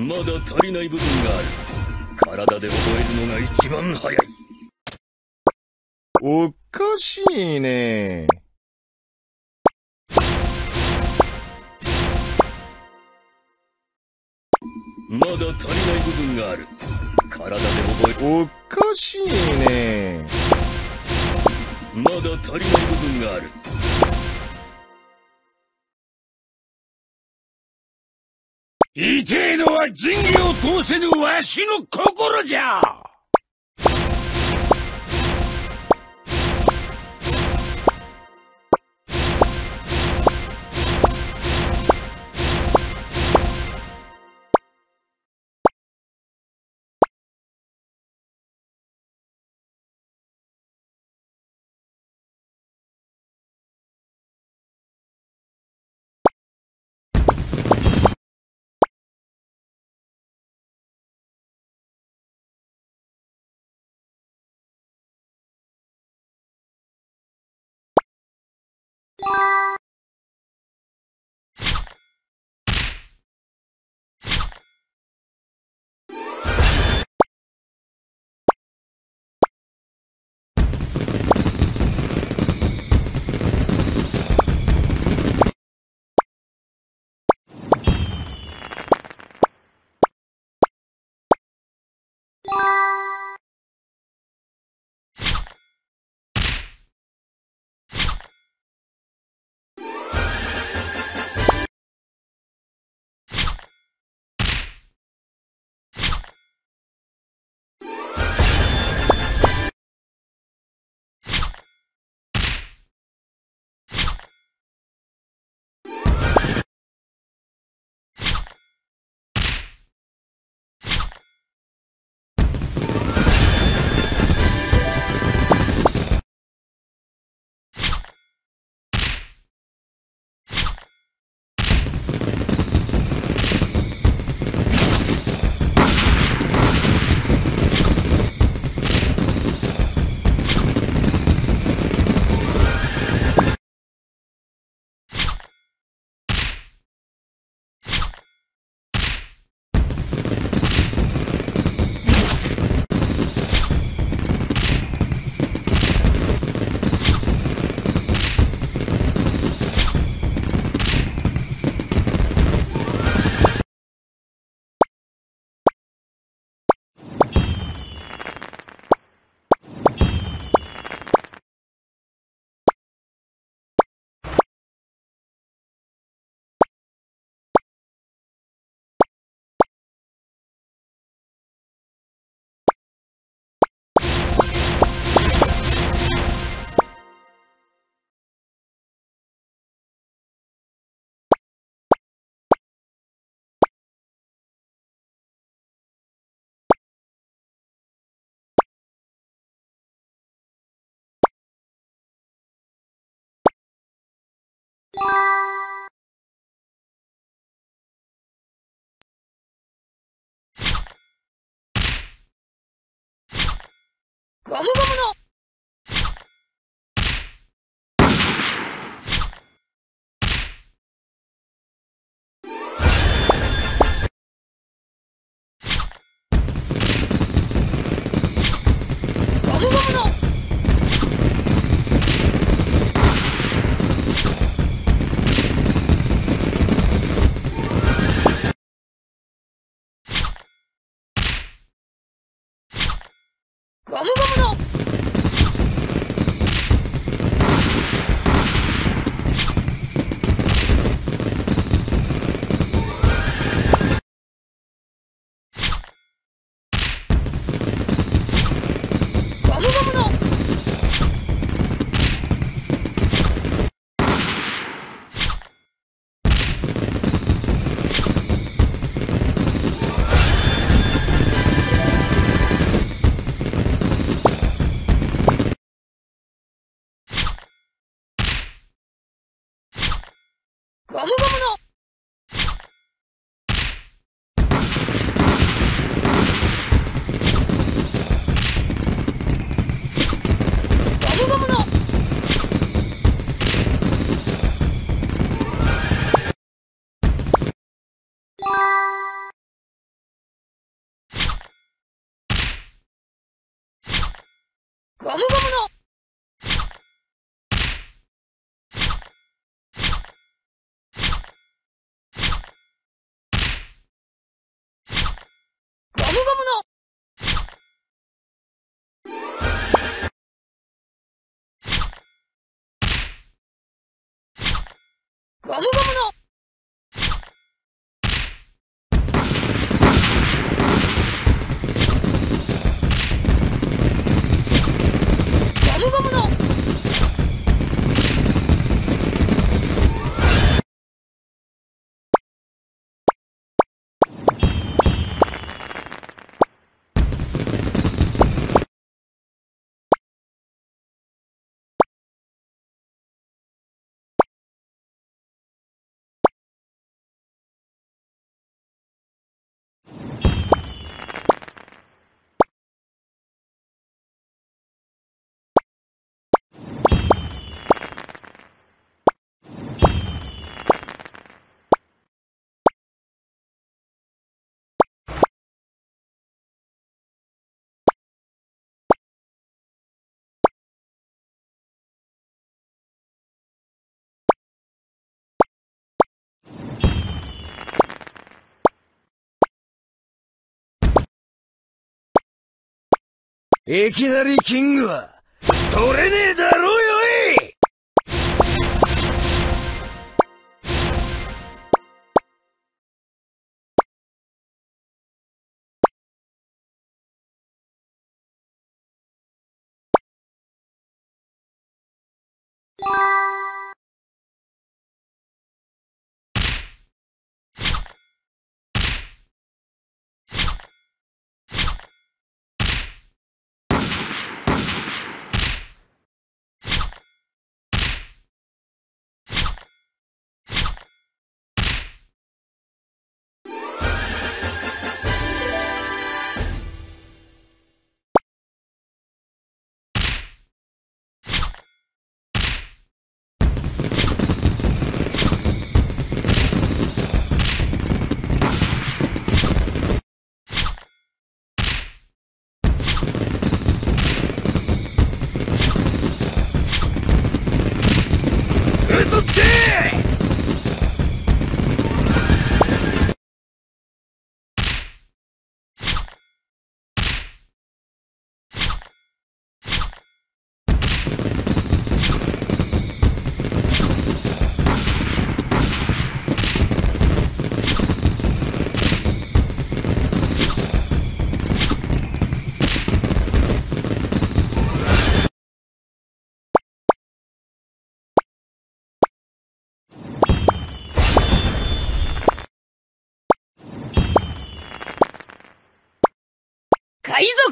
まだ足りない部分がある。体で覚えるのが一番早い。おかしいね。まだ足りない部分がある。体で覚え、おかしいね。まだ足りない部分がある。痛えのは仁義を通せぬわしの心じゃ。¿Cómo いきなりキングは、取れねえだろ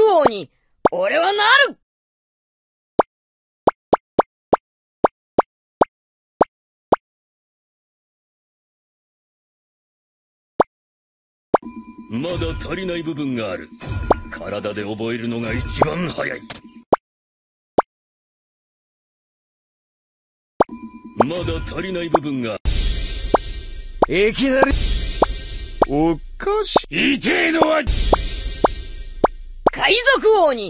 王に、俺はなるまだ足りない部分がある。体で覚えるのが一番早い。まだ足りない部分が、いきなり、おかし痛えのは、海賊王に、